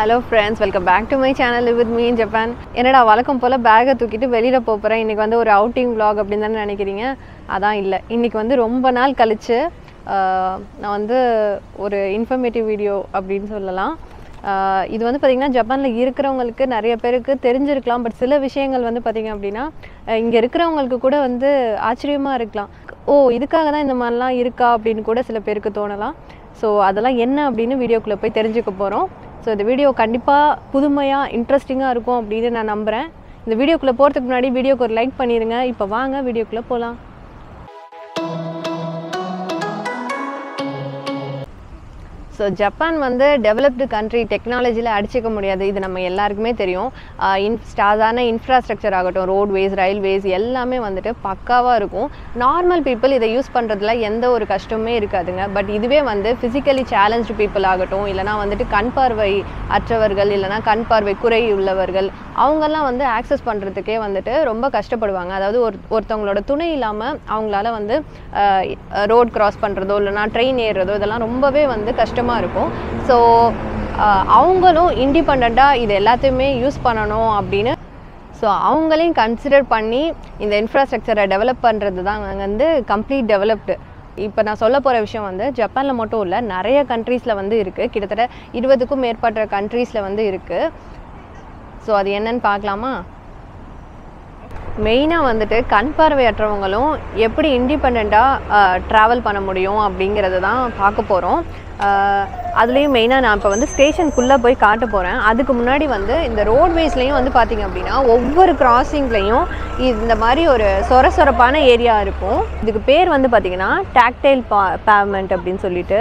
Hello friends welcome back to my channel with mean Japan என்னடா வழக்கம் போல் பேக்கை தூக்கிட்டு வெளியில் போகிறேன் இன்றைக்கி வந்து ஒரு அவுட்டிங் விளாக் அப்படின்னு தானே நினைக்கிறீங்க? அதான் இல்லை. இன்றைக்கி வந்து ரொம்ப நாள் கழித்து நான் வந்து ஒரு இன்ஃபர்மேட்டிவ் வீடியோ அப்படின்னு சொல்லலாம். இது வந்து பார்த்திங்கன்னா ஜப்பானில் இருக்கிறவங்களுக்கு நிறைய பேருக்கு தெரிஞ்சிருக்கலாம். பட் சில விஷயங்கள் வந்து பார்த்திங்க அப்படின்னா இங்கே இருக்கிறவங்களுக்கு கூட வந்து ஆச்சரியமாக இருக்கலாம். ஓ இதுக்காக தான் இந்த மாதிரிலாம் இருக்கா அப்படின்னு கூட சில பேருக்கு தோணலாம். ஸோ அதெல்லாம் என்ன அப்படின்னு வீடியோக்குள்ளே போய் தெரிஞ்சுக்க போகிறோம் ஸோ இந்த வீடியோ கண்டிப்பாக புதுமையாக இன்ட்ரெஸ்டிங்காக இருக்கும் அப்படின்னு நான் நம்புகிறேன் இந்த வீடியோக்குள்ளே போகிறதுக்கு முன்னாடி வீடியோக்கு ஒரு லைக் பண்ணிடுங்க இப்போ வாங்க வீடியோக்குள்ளே போகலாம் ஸோ ஜப்பான் வந்து டெவலப்டு கண்ட்ரி டெக்னாலஜியில் அடிச்சிக்க முடியாது. இது நம்ம எல்லாருக்குமே தெரியும். இன் சாதாரண இன்ஃப்ராஸ்ட்ரக்சர் ஆகட்டும் ரோட்வேஸ் ரயில்வேஸ் எல்லாமே வந்துட்டு பக்காவாக இருக்கும். நார்மல் பீப்புள் இதை யூஸ் பண்ணுறதுல எந்த ஒரு கஷ்டமுமே இருக்காதுங்க. பட் இதுவே வந்து ஃபிசிக்கலி சேலஞ்சு பீப்புள் ஆகட்டும் இல்லைனா வந்துட்டு கண் பார்வை அற்றவர்கள் இல்லைனா கண் பார்வை குறை உள்ளவர்கள் அவங்கெல்லாம் வந்து ஆக்சஸ் பண்ணுறதுக்கே வந்துட்டு ரொம்ப கஷ்டப்படுவாங்க. அதாவது ஒரு ஒருத்தவங்களோட துணை இல்லாமல் அவங்களால வந்து ரோட் கிராஸ் பண்ணுறதோ இல்லைனா ட்ரெயின் ஏறுறதோ இதெல்லாம் ரொம்பவே வந்து கஷ்டமாக இருக்கும். ஸோ அவங்களும் இண்டிபெண்ட்டாக இது எல்லாத்தையுமே யூஸ் பண்ணணும் அப்படின்னு ஸோ அவங்களையும் கன்சிடர் பண்ணி இந்த இன்ஃப்ராஸ்ட்ரக்சரை டெவலப் பண்ணுறது தான் அங்கே வந்து கம்ப்ளீட் டெவலப்டு இப்போ நான் சொல்ல போகிற விஷயம் வந்து ஜப்பானில் மட்டும் இல்லை நிறைய கண்ட்ரீஸில் வந்து இருக்குது கிட்டத்தட்ட இருபதுக்கும் மேற்பட்ட கண்ட்ரீஸில் வந்து இருக்குது ஸோ அது என்னன்னு பார்க்கலாமா? மெயினாக வந்துட்டு கண் பார்வையற்றவங்களும் எப்படி இண்டிபெண்ட்டாக ட்ராவல் பண்ண முடியும் அப்படிங்கிறது தான் பார்க்க போகிறோம் அதுலேயும் மெயினாக நான் இப்போ வந்து ஸ்டேஷனுக்குள்ளே போய் காட்ட போகிறேன் அதுக்கு முன்னாடி வந்து இந்த ரோட்வேஸ்லேயும் வந்து பார்த்திங்க அப்படின்னா ஒவ்வொரு கிராசிங்லேயும் இந்த மாதிரி ஒரு சொர சொரப்பான ஏரியா இருக்கும். இதுக்கு பேர் வந்து பார்த்திங்கன்னா டாக்டைல் பா பேமெண்ட் அப்படின்னு சொல்லிட்டு.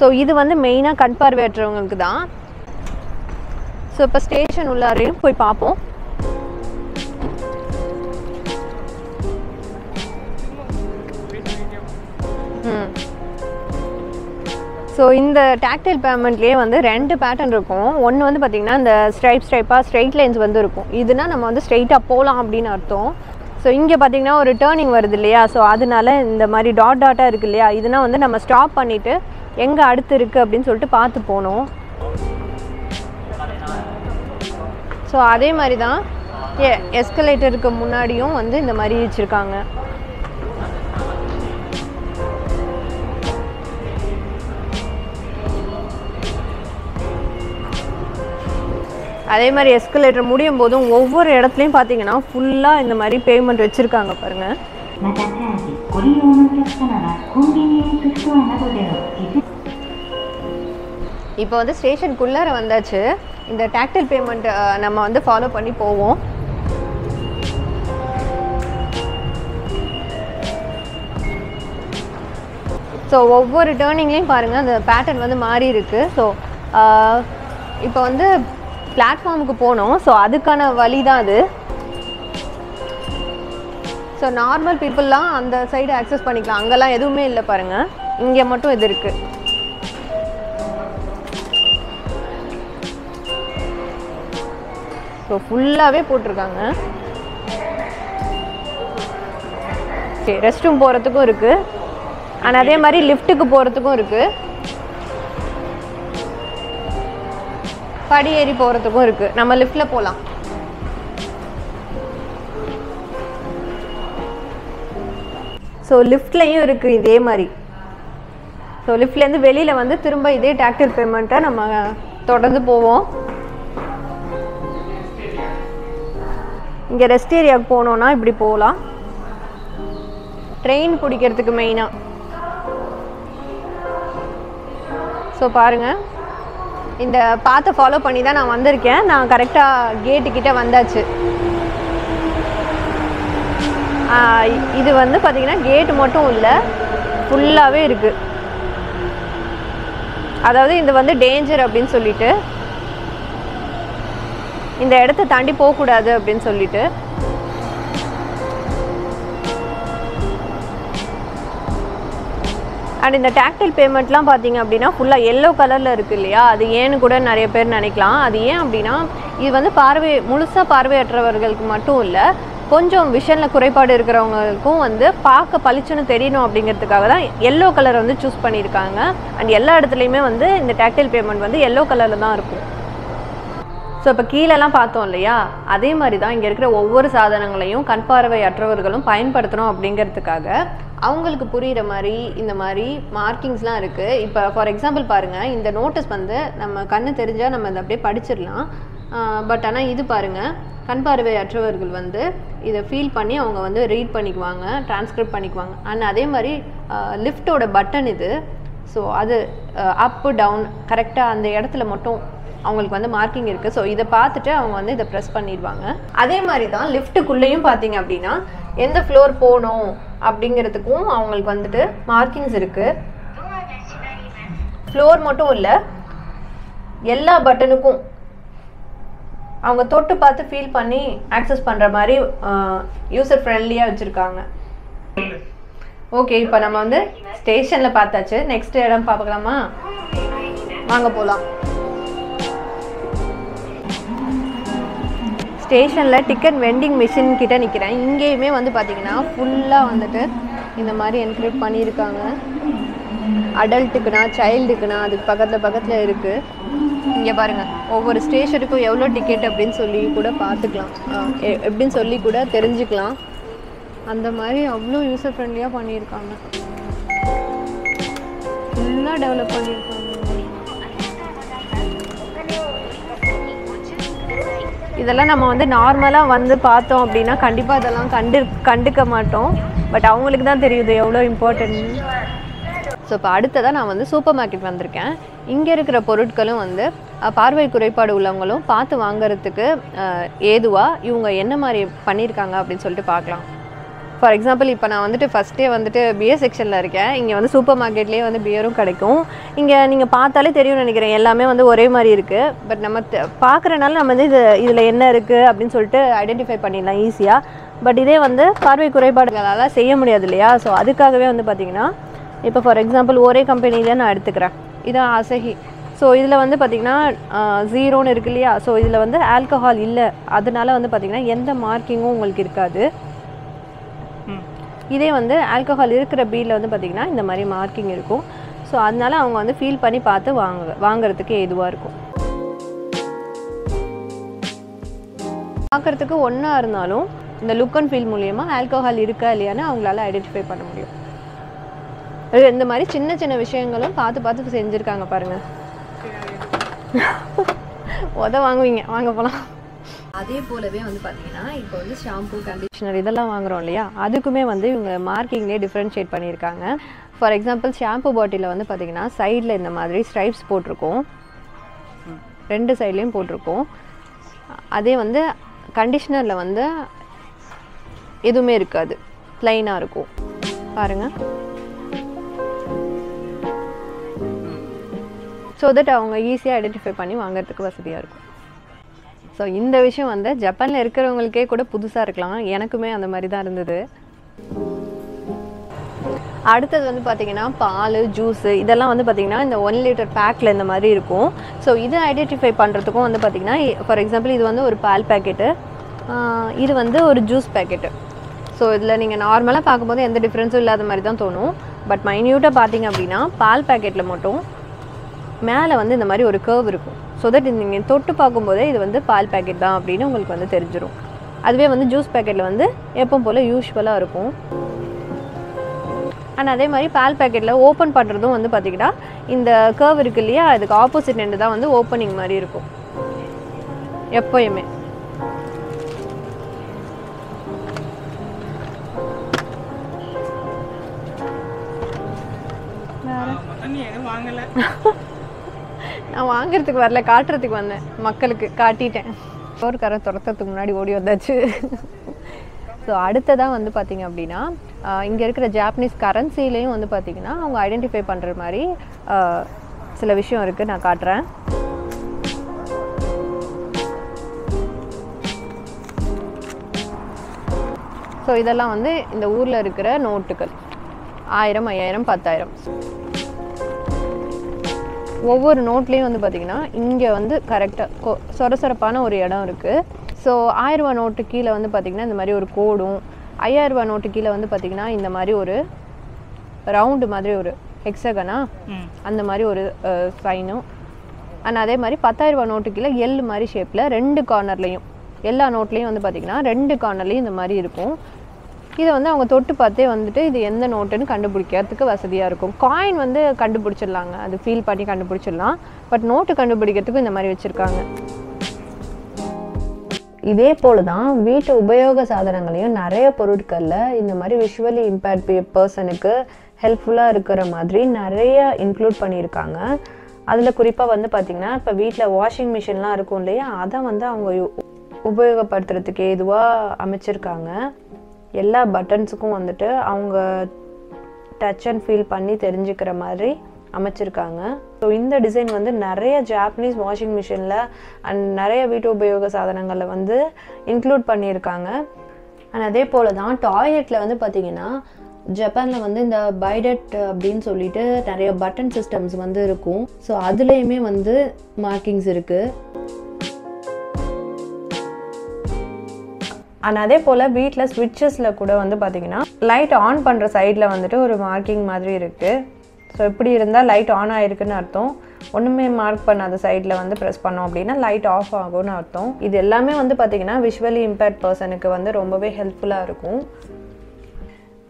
ஸோ இது வந்து மெயினாக கண் பார்வையற்றவங்களுக்கு தான். ஸோ இப்போ ஸ்டேஷன் உள்ளாரையும் போய் பார்ப்போம். ம். ஸோ இந்த டாக்டைல் பேமெண்ட்லேயே வந்து ரெண்டு பேட்டர்ன் இருக்கும். ஒன்று வந்து பார்த்திங்கன்னா இந்த ஸ்ட்ரைப் ஸ்ட்ரைப்பாக ஸ்ட்ரைட் லைன்ஸ் வந்து இருக்கும். இதுனா நம்ம வந்து ஸ்ட்ரைட்டாக போகலாம் அப்படின்னு அர்த்தம். ஸோ இங்கே பார்த்தீங்கன்னா ஒரு டேர்னிங் வருது இல்லையா? ஸோ அதனால இந்த மாதிரி டாட் டாட்டாக இருக்குது இல்லையா? இதுனா வந்து நம்ம ஸ்டாப் பண்ணிவிட்டு எங்கே அடுத்து இருக்குது அப்படின்னு சொல்லிட்டு பார்த்து போகணும். ஸோ அதே மாதிரி தான் எஸ்கலேட்டருக்கு முன்னாடியும் வந்து இந்த மாதிரி வச்சுருக்காங்க. அதே மாதிரி எஸ்கலேட்டர் முடியும் போதும் ஒவ்வொரு இடத்துலையும் பார்த்தீங்கன்னா ஃபுல்லாக இந்த மாதிரி பேமெண்ட் வச்சுருக்காங்க பாருங்கள் இப்போ வந்து ஸ்டேஷனுக்குள்ளார வந்தாச்சு. இந்த டாக்டில் பேமெண்ட் நம்ம வந்து ஃபாலோ பண்ணி போவோம். ஸோ ஒவ்வொரு டேர்னிங்லேயும் பாருங்கள் அந்த பேட்டர்ன் வந்து மாறி இருக்குது ஸோ இப்போ வந்து பிளாட்ஃபார்முக்கு போனோம். ஸோ அதுக்கான வழி தான் அது ஸோ நார்மல் பீப்புளெலாம் அந்த சைடு ஆக்சஸ் பண்ணிக்கலாம். அங்கெல்லாம் எதுவுமே இல்லை பாருங்கள் இங்கே மட்டும் இது இருக்குது ஸோ ஃபுல்லாகவே போட்டிருக்காங்க. ஓகே ரெஸ்ட் ரூம் போகிறதுக்கும் இருக்குது ஆனால் அதே மாதிரி லிஃப்ட்டுக்கு போகிறதுக்கும் இருக்குது படி ஏறி போகிறதுக்கும் இருக்குது நம்ம லிஃப்ட்டில் போகலாம் ஸோ லிஃப்ட்லேயும் இருக்குது இதே மாதிரி. ஸோ லிஃப்ட்லேருந்து வெளியில் வந்து திரும்ப இதே டாக்டர் பேமெண்ட்டை நம்ம தொடர்ந்து போவோம். இங்கே ரெஸ்ட் ஏரியாவுக்கு போனோன்னா இப்படி போகலாம் ட்ரெயின் பிடிக்கிறதுக்கு மெயினாக ஸோ பாருங்கள் இந்த பாத்தை ஃபாலோ பண்ணி தான் நான் வந்திருக்கேன். நான் கரெக்டாக கேட்டுக்கிட்ட வந்தாச்சு. இது வந்து பார்த்திங்கன்னா கேட்டு மட்டும் இல்லை ஃபுல்லாகவே இருக்குது அதாவது இது வந்து டேஞ்சர் அப்படின்னு சொல்லிட்டு இந்த இடத்த தாண்டி போகக்கூடாது அப்படின்னு சொல்லிட்டு. அண்ட் இந்த டேக்டைல் பேமெண்ட்லாம் பார்த்தீங்க அப்படின்னா ஃபுல்லாக எல்லோ கலரில் இருக்குது இல்லையா? அது ஏன்னு கூட நிறைய பேர் நினைக்கலாம். அது ஏன் அப்படின்னா இது வந்து பார்வை முழுசாக பார்வையற்றவர்களுக்கு மட்டும் இல்லை கொஞ்சம் விஷனில் குறைபாடு இருக்கிறவங்களுக்கும் வந்து பார்க்க பளிச்சுன்னு தெரியணும் அப்படிங்கிறதுக்காக தான் எல்லோ கலர் வந்து சூஸ் பண்ணியிருக்காங்க. அண்ட் எல்லா இடத்துலையுமே வந்து இந்த டேக்டைல் பேமெண்ட் வந்து எல்லோ கலரில் தான் இருக்கும். ஸோ இப்போ கீழெல்லாம் பார்த்தோம் இல்லையா? அதே மாதிரி தான் இங்கே இருக்கிற ஒவ்வொரு சாதனங்களையும் கண் பார்வை அற்றவர்களும் பயன்படுத்தணும் அப்படிங்கிறதுக்காக அவங்களுக்கு புரிகிற மாதிரி இந்த மாதிரி மார்க்கிங்ஸ்லாம் இருக்குது இப்போ ஃபார் எக்ஸாம்பிள் பாருங்கள் இந்த நோட்டீஸ் வந்து நம்ம கண்ணு தெரிஞ்சால் நம்ம அதை அப்படியே படிச்சிடலாம். பட் ஆனால் இது பாருங்கள் கண் பார்வை அற்றவர்கள் வந்து இதை ஃபீல் பண்ணி அவங்க வந்து ரீட் பண்ணிக்குவாங்க டிரான்ஸ்கிரிப்ட் பண்ணிக்குவாங்க. அண்ட் அதே மாதிரி லிஃப்ட்டோட பட்டன் இது. ஸோ அது அப்பு டவுன் கரெக்டாக அந்த இடத்துல மட்டும் அவங்களுக்கு வந்து மார்க்கிங் இருக்குது ஸோ இதை பார்த்துட்டு அவங்க வந்து இதை ப்ரெஸ் பண்ணிடுவாங்க. அதே மாதிரி தான் லிஃப்ட்டுக்குள்ளேயும் பார்த்தீங்க அப்படின்னா எந்த ஃப்ளோர் போகணும் அப்படிங்கிறதுக்கும் அவங்களுக்கு வந்துட்டு மார்க்கிங்ஸ் இருக்குது ஃப்ளோர் மட்டும் இல்லை எல்லா பட்டனுக்கும் அவங்க தொட்டு பார்த்து ஃபீல் பண்ணி ஆக்சஸ் பண்ணுற மாதிரி யூசர் ஃப்ரெண்ட்லியாக வச்சுருக்காங்க. ஓகே இப்போ நம்ம வந்து ஸ்டேஷனில் பார்த்தாச்சு. நெக்ஸ்ட் இடம் பார்க்கலாமா வாங்க போகலாம் ஸ்டேஷனில் டிக்கெட் வெண்டிங் மிஷின் கிட்டே நிற்கிறேன் இங்கேயுமே வந்து பார்த்தீங்கன்னா ஃபுல்லாக வந்துட்டு இந்த மாதிரி என்கிரிப்ட் பண்ணியிருக்காங்க. அடல்ட்டுக்குனா சைல்டுக்குனா அதுக்கு பக்கத்தில் பக்கத்தில் இருக்குது இங்கே பாருங்கள் ஒவ்வொரு ஸ்டேஷனுக்கும் எவ்வளோ டிக்கெட் அப்படின்னு சொல்லி கூட பார்த்துக்கலாம். எ- எப்படின்னு சொல்லி கூட தெரிஞ்சுக்கலாம். அந்த மாதிரி அவ்வளோ யூசர் ஃப்ரெண்ட்லியாக பண்ணியிருக்காங்க. ஃபுல்லாக டெவலப் பண்ணியிருக்காங்க. இதெல்லாம் நம்ம வந்து நார்மலாக வந்து பார்த்தோம் அப்படின்னா கண்டிப்பாக இதெல்லாம் கண்டு கண்டுக்க மாட்டோம். பட் அவங்களுக்கு தான் தெரியுது எவ்வளோ இம்பார்ட்டன்ட் ஸோ இப்போ அடுத்ததாக நான் வந்து சூப்பர் மார்க்கெட் வந்திருக்கேன். இங்கே இருக்கிற பொருட்களும் வந்து பார்வை குறைபாடு உள்ளவங்களும் பார்த்து வாங்குறதுக்கு ஏதுவாக இவங்க என்ன மாதிரி பண்ணியிருக்காங்க அப்படின்னு சொல்லிட்டு பார்க்கலாம். ஃபார் எக்ஸாம்பிள் இப்போ நான் வந்துட்டு ஃபஸ்ட்டே வந்துட்டு பியர் செக்ஷனில் இருக்கேன். இங்கே வந்து சூப்பர் மார்க்கெட்லேயே வந்து பியரும் கிடைக்கும். இங்கே நீங்கள் பார்த்தாலே தெரியும்னு நினைக்கிறேன். எல்லாமே வந்து ஒரே மாதிரி இருக்குது பட் நம்ம பார்க்குறனால நம்ம வந்து இது இதில் என்ன இருக்குது அப்படின்னு சொல்லிட்டு ஐடென்டிஃபை பண்ணிடலாம் ஈஸியாக பட் இதே வந்து பார்வை குறைபாடுகளால் செய்ய முடியாது இல்லையா? ஸோ அதுக்காகவே வந்து பார்த்திங்கன்னா இப்போ ஃபார் எக்ஸாம்பிள் ஒரே கம்பெனியிலே நான் எடுத்துக்கிறேன். இதான் அசகி. ஸோ இதில் வந்து பார்த்திங்கன்னா ஜீரோன்னு இருக்கு இல்லையா? ஸோ இதில் வந்து ஆல்கஹால் இல்லை. அதனால வந்து பார்த்திங்கன்னா எந்த மார்க்கிங்கும் உங்களுக்கு இருக்காது. இதே வந்து ஆல்கஹால் இருக்கிற பீரில் வந்து பார்த்திங்கன்னா இந்த மாதிரி மார்க்கிங் இருக்கும். ஸோ அதனால அவங்க வந்து ஃபீல் பண்ணி பார்த்து வாங்க வாங்குறதுக்கு ஏதுவாக இருக்கும். பார்க்குறதுக்கு ஒன்றா இருந்தாலும் இந்த லுக் அண்ட் ஃபீல் மூலியமா ஆல்கஹால் இருக்கா இல்லையான்னு அவங்களால ஐடென்டிஃபை பண்ண முடியும். இது இந்த மாதிரி சின்ன சின்ன விஷயங்களும் பார்த்து பார்த்து செஞ்சுருக்காங்க பாருங்க. உத வாங்குவீங்க. வாங்க போகலாம் அதே போலவே வந்து பார்த்தீங்கன்னா இப்போ வந்து ஷாம்பு கண்டிஷனர் இதெல்லாம் வாங்குறோம் இல்லையா? அதுக்குமே வந்து இவங்க மார்க்கிங்லேயே டிஃப்ரென்ஷியேட் பண்ணியிருக்காங்க. ஃபார் எக்ஸாம்பிள் ஷாம்பு பாட்டிலில் வந்து பார்த்தீங்கன்னா சைடில் இந்த மாதிரி ஸ்ட்ரைப்ஸ் போட்டிருக்கோம். ரெண்டு சைட்லேயும் போட்டிருக்கோம். அதே வந்து கண்டிஷனரில் வந்து எதுவுமே இருக்காது. ப்ளைனாக இருக்கும். பாருங்கள் ஸோ தட் அவங்க ஈஸியாக ஐடென்டிஃபை பண்ணி வாங்குறதுக்கு வசதியாக இருக்கும். ஸோ இந்த விஷயம் வந்து ஜப்பானில் இருக்கிறவங்களுக்கே கூட புதுசாக இருக்கலாம். எனக்குமே அந்த மாதிரி தான் இருந்தது. அடுத்தது வந்து பார்த்தீங்கன்னா பால் ஜூஸு இதெல்லாம் வந்து பார்த்தீங்கன்னா இந்த ஒன் லிட்டர் பேக்கில் இந்த மாதிரி இருக்கும். ஸோ இதை ஐடென்டிஃபை பண்ணுறதுக்கும் வந்து பார்த்தீங்கன்னா ஃபார் எக்ஸாம்பிள் இது வந்து ஒரு பால் பேக்கெட்டு இது வந்து ஒரு ஜூஸ் பேக்கெட்டு ஸோ இதில் நீங்கள் நார்மலாக பார்க்கும்போது எந்த டிஃப்ரென்ஸும் இல்லாத மாதிரி தான் தோணும். பட் மைன்யூட்டாக பார்த்தீங்க அப்படின்னா பால் பேக்கெட்டில் மட்டும் மேலே வந்து இந்த மாதிரி ஒரு கர்வ் இருக்கும். ஸோ தட் நீங்கள் தொட்டு பார்க்கும்போதே இது வந்து பால் பேக்கெட் தான் அப்படின்னு உங்களுக்கு வந்து தெரிஞ்சிடும் அதுவே வந்து ஜூஸ் பேக்கெட்டில் வந்து எப்பவும் போல் யூஸ்வலாக இருக்கும். அண்ட் அதே மாதிரி பால் பேக்கெட்டில் ஓப்பன் பண்ணுறதும் வந்து பார்த்திங்கன்னா இந்த கர்வ் இருக்கு இல்லையா? அதுக்கு ஆப்போசிட் எண்டு தான் வந்து ஓப்பனிங் மாதிரி இருக்கும். எப்போயுமே. வாங்கல. நான் வாங்குறதுக்கு வரல காட்டுறதுக்கு வந்தேன். மக்களுக்கு காட்டிட்டேன். ஸ்டோர்காரன் துரத்துறதுக்கு முன்னாடி ஓடி வந்தாச்சு. ஸோ அடுத்ததாக வந்து பார்த்திங்க அப்படின்னா இங்கே இருக்கிற ஜாப்பனீஸ் கரன்சிலையும் வந்து பார்த்தீங்கன்னா அவங்க ஐடென்டிஃபை பண்ணுற மாதிரி சில விஷயம் இருக்குது நான் காட்டுறேன். ஸோ இதெல்லாம் வந்து இந்த ஊரில் இருக்கிற நோட்டுகள் ஆயிரம் ஐயாயிரம் பத்தாயிரம். ஒவ்வொரு நோட்லேயும் வந்து பார்த்திங்கன்னா இங்கே வந்து கரெக்டாக சொரசொரப்பான ஒரு இடம் இருக்குது ஸோ ஆயிரரூபா நோட்டு கீழே வந்து பார்த்திங்கன்னா இந்த மாதிரி ஒரு கோடும் ஐயாயிரரூபா நோட்டு கீழே வந்து பார்த்திங்கன்னா இந்த மாதிரி ஒரு ரவுண்டு மாதிரி ஒரு ஹெக்ஸகனா அந்த மாதிரி ஒரு சைனும் அண்ட் அதே மாதிரி பத்தாயிரம் ரூபாய் நோட்டு கீழே எல் மாதிரி ஷேப்பில் ரெண்டு கார்னர்லேயும் எல்லா நோட்லேயும் வந்து பார்த்திங்கன்னா ரெண்டு கார்னர்லேயும் இந்த மாதிரி இருக்கும். இதை வந்து அவங்க தொட்டு பார்த்தே வந்துட்டு இது எந்த நோட்டுன்னு கண்டுபிடிக்கிறதுக்கு வசதியாக இருக்கும். காயின் வந்து கண்டுபிடிச்சிடலாங்க. அது ஃபீல் பண்ணி கண்டுபிடிச்சிடலாம். பட் நோட்டு கண்டுபிடிக்கிறதுக்கு இந்த மாதிரி வச்சுருக்காங்க. இதே போல தான் வீட்டு உபயோக சாதனங்களையும் நிறைய பொருட்களில் இந்த மாதிரி விஷுவலி இம்பேர்ட் பர்சனுக்கு ஹெல்ப்ஃபுல்லாக இருக்கிற மாதிரி நிறைய இன்க்ளூட் பண்ணியிருக்காங்க. அதில் குறிப்பாக வந்து பார்த்திங்கன்னா இப்போ வீட்டில் வாஷிங் மிஷின்லாம் இருக்கும் இல்லையா? அதை வந்து அவங்க உபயோகப்படுத்துறதுக்கு ஏதுவாக அமைச்சிருக்காங்க. எல்லா பட்டன்ஸுக்கும் வந்துட்டு அவங்க டச் அண்ட் ஃபீல் பண்ணி தெரிஞ்சுக்கிற மாதிரி அமைச்சிருக்காங்க. ஸோ இந்த டிசைன் வந்து நிறைய ஜாப்பனீஸ் வாஷிங் மிஷினில் அண்ட் நிறைய வீட்டு உபயோக சாதனங்களில் வந்து இன்க்ளூட் பண்ணியிருக்காங்க. அண்ட் அதே போல் தான் டாய்லெட்டில் வந்து பார்த்தீங்கன்னா ஜப்பானில் வந்து இந்த பைடட் அப்படின்னு சொல்லிட்டு நிறைய பட்டன் சிஸ்டம்ஸ் வந்து இருக்கும். ஸோ அதுலேயுமே வந்து மார்க்கிங்ஸ் இருக்குது அண்ட் அதே போல் வீட்டில் ஸ்விட்சஸில் கூட வந்து பார்த்தீங்கன்னா லைட் ஆன் பண்ணுற சைடில் வந்துட்டு ஒரு மார்க்கிங் மாதிரி இருக்குது ஸோ இப்படி இருந்தால் லைட் ஆன் ஆகிருக்குன்னு அர்த்தம். ஒன்றுமே மார்க் பண்ணாத சைடில் வந்து ப்ரெஸ் பண்ணோம் அப்படின்னா லைட் ஆஃப் ஆகும்னு அர்த்தம். இது எல்லாமே வந்து பார்த்தீங்கன்னா விஷுவலி இம்பேர்ட் பர்சனுக்கு வந்து ரொம்பவே ஹெல்ப்ஃபுல்லாக இருக்கும்.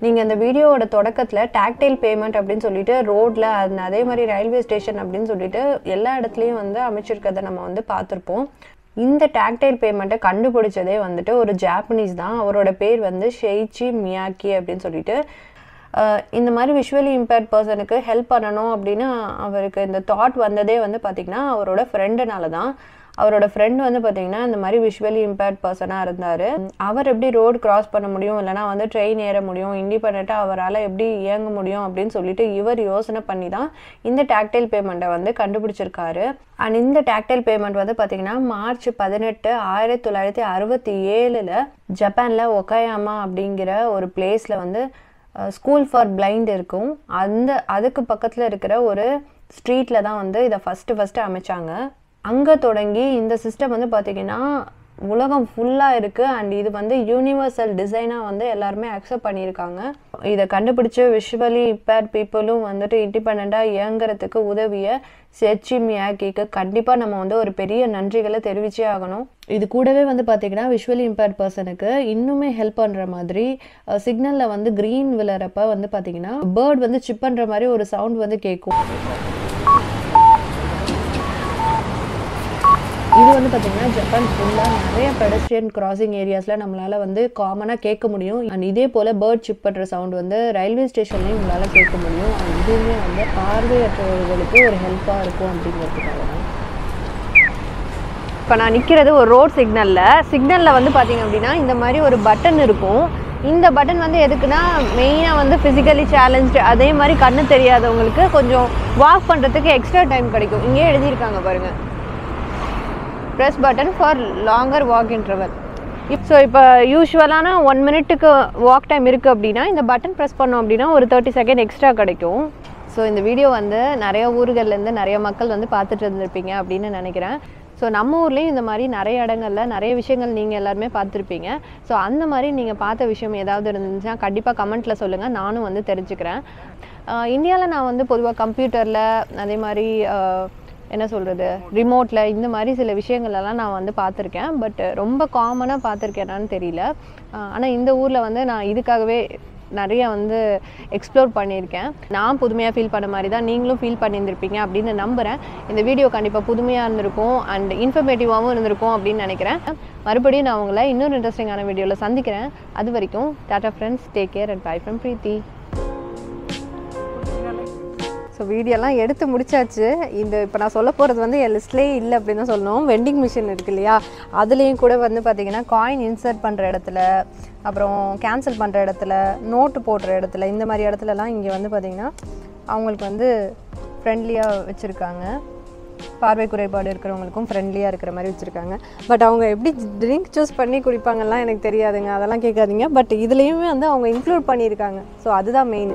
நீங்கள் இந்த வீடியோவோட தொடக்கத்தில் டாக்டைல் பேமெண்ட் அப்படின்னு சொல்லிட்டு ரோட்டில் அது அதே மாதிரி ரயில்வே ஸ்டேஷன் அப்படின்னு சொல்லிட்டு எல்லா இடத்துலையும் வந்து அமைச்சிருக்கிறத நம்ம வந்து பார்த்துருப்போம். இந்த டாக்டைல் பேமெண்ட்டை கண்டுபிடிச்சதே வந்துட்டு ஒரு ஜாப்பனீஸ் தான். அவரோட பேர் வந்து ஷெய்ச்சி மியாக்கி அப்படின்னு சொல்லிட்டு இந்த மாதிரி விஷுவலி இம்பேர்ட் பர்சனுக்கு ஹெல்ப் பண்ணணும் அப்படின்னு அவருக்கு இந்த தாட் வந்ததே வந்து பார்த்திங்கன்னா அவரோட ஃப்ரெண்டுனால தான். அவரோட ஃப்ரெண்ட் வந்து பார்த்தீங்கன்னா இந்த மாதிரி விஷுவலி இம்பேர்ட் பர்சனாக இருந்தார். அவர் எப்படி ரோடு கிராஸ் பண்ண முடியும்? இல்லைனா வந்து ட்ரெயின் ஏற முடியும்? இண்டிபெண்ட்டாக அவரால் எப்படி இயங்க முடியும்? அப்படின்னு சொல்லிட்டு இவர் யோசனை பண்ணி தான் இந்த டாக்டைல் பேமெண்ட்டை வந்து கண்டுபிடிச்சிருக்காரு. அண்ட் இந்த டாக்டைல் பேமெண்ட் வந்து பார்த்தீங்கன்னா மார்ச் பதினெட்டு ஆயிரத்தி தொள்ளாயிரத்தி அறுபத்தி ஏழில் ஜப்பானில் ஒகாயாமா அப்படிங்கிற ஒரு பிளேஸில் வந்து ஸ்கூல் ஃபார் பிளைண்ட் இருக்கும். அந்த அதுக்கு பக்கத்தில் இருக்கிற ஒரு ஸ்ட்ரீட்டில் தான் வந்து இதை ஃபஸ்ட்டு ஃபஸ்ட்டு அமைச்சாங்க. அங்கே தொடங்கி இந்த சிஸ்டம் வந்து பார்த்திங்கன்னா உலகம் ஃபுல்லாக இருக்குது அண்ட் இது வந்து யூனிவர்சல் டிசைனாக வந்து எல்லாருமே அக்செப்ட் பண்ணியிருக்காங்க. இதை கண்டுபிடிச்ச விஷுவலி இப்பேர் பீப்புளும் வந்துட்டு இண்டிபெண்ட்டாக இயங்குறதுக்கு உதவிய செச்சி மியாக்கிக்கு கண்டிப்பாக நம்ம வந்து ஒரு பெரிய நன்றிகளை தெரிவிச்சே ஆகணும். இது கூடவே வந்து பார்த்திங்கன்னா விஷுவலி இம்பேர்ட் பர்சனுக்கு இன்னுமே ஹெல்ப் பண்ணுற மாதிரி சிக்னலில் வந்து க்ரீன் விழறப்ப வந்து பார்த்திங்கன்னா பேர்ட் வந்து சிப் பண்ணுற மாதிரி ஒரு சவுண்ட் வந்து கேட்கும் இது வந்து பார்த்தீங்கன்னா ஜப்பான் ஃபுல்லாக நிறைய பெடஸ்ட்ரியன் கிராசிங் ஏரியாஸில் நம்மளால் வந்து காமனாக கேட்க முடியும். அண்ட் இதே போல் பேர்ட் சிப் பண்ணுற சவுண்ட் வந்து ரயில்வே ஸ்டேஷன்லேயும் உங்களால் கேட்க முடியும். And இதுவுமே வந்து பார்வையற்றவர்களுக்கு ஒரு ஹெல்ப்பாக இருக்கும் அப்படிங்கிறதுக்காக தான். இப்போ நான் நிற்கிறது ஒரு ரோட் சிக்னலில் சிக்னலில் வந்து பார்த்தீங்க அப்படின்னா இந்த மாதிரி ஒரு பட்டன் இருக்கும். இந்த பட்டன் வந்து எதுக்குன்னா மெயினாக வந்து ஃபிசிக்கலி சேலஞ்சு அதே மாதிரி கண்ணு தெரியாதவங்களுக்கு கொஞ்சம் வாக் பண்ணுறதுக்கு எக்ஸ்ட்ரா டைம் கிடைக்கும். இங்கே எழுதியிருக்காங்க பாருங்கள் press button for longer walk interval so இப்போ யூஸ்வலான ஒன் மினிட்டுக்கு வாக் டைம் இருக்குது அப்படின்னா இந்த பட்டன் ப்ரெஸ் பண்ணோம் அப்படின்னா ஒரு தேர்ட்டி செகண்ட் எக்ஸ்ட்ரா கிடைக்கும். ஸோ இந்த வீடியோ வந்து நிறைய ஊர்கள்லேருந்து நிறைய மக்கள் வந்து பார்த்துட்டு இருந்திருப்பீங்க அப்படின்னு நினைக்கிறேன். ஸோ நம்ம ஊர்லேயும் இந்த மாதிரி நிறைய இடங்களில் நிறைய விஷயங்கள் நீங்கள் எல்லாருமே பார்த்துருப்பீங்க. ஸோ அந்த மாதிரி நீங்கள் பார்த்த விஷயம் ஏதாவது இருந்துச்சுன்னா கண்டிப்பாக கமெண்ட்டில் சொல்லுங்கள் நானும் வந்து தெரிஞ்சுக்கிறேன். இந்தியாவில் நான் வந்து பொதுவாக கம்ப்யூட்டரில் அதே மாதிரி என்ன சொல்கிறது ரிமோட்டில் இந்த மாதிரி சில விஷயங்களெல்லாம் நான் வந்து பார்த்துருக்கேன். பட் ரொம்ப காமனாக பார்த்துருக்கேனான்னு தெரியல. ஆனால் இந்த ஊரில் வந்து நான் இதுக்காகவே நிறைய வந்து எக்ஸ்ப்ளோர் பண்ணியிருக்கேன். நான் புதுமையாக ஃபீல் பண்ண மாதிரி தான் நீங்களும் ஃபீல் பண்ணியிருந்திருப்பீங்க அப்படின்னு நம்புகிறேன் இந்த வீடியோ கண்டிப்பாக புதுமையாக இருந்திருக்கும் அண்ட் இன்ஃபர்மேட்டிவாகவும் இருந்திருக்கும் அப்படின்னு நினைக்கிறேன். மறுபடியும் நான் உங்களை இன்னொரு இன்ட்ரெஸ்டிங்கான வீடியோவில் சந்திக்கிறேன். அது வரைக்கும் tata friends take care and bye from Preethi so வீடியோலாம் எடுத்து முடிச்சாச்சு. இந்த இப்போ நான் சொல்ல போகிறது வந்து என் லிஸ்ட்லேயே இல்லை அப்படின்னு தான் சொல்லணும். வெண்டிங் மிஷின் இருக்குது இல்லையா? அதுலேயும் கூட வந்து பார்த்திங்கன்னா காயின் இன்சர்ட் பண்ணுற இடத்துல அப்புறம் கேன்சல் பண்ணுற இடத்துல நோட்டு போடுற இடத்துல இந்த மாதிரி இடத்துலலாம் இங்கே வந்து பார்த்திங்கன்னா அவங்களுக்கு வந்து ஃப்ரெண்ட்லியாக வச்சுருக்காங்க. பார்வை குறைபாடு இருக்கிறவங்களுக்கும் ஃப்ரெண்ட்லியாக இருக்கிற மாதிரி வச்சுருக்காங்க. பட் அவங்க எப்படி ட்ரிங்க் சூஸ் பண்ணி குடிப்பாங்கலாம் எனக்கு தெரியாதுங்க. அதெல்லாம் கேட்காதீங்க. பட் இதுலேயுமே வந்து அவங்க இன்க்ளூட் பண்ணியிருக்காங்க. ஸோ அதுதான் மெயின்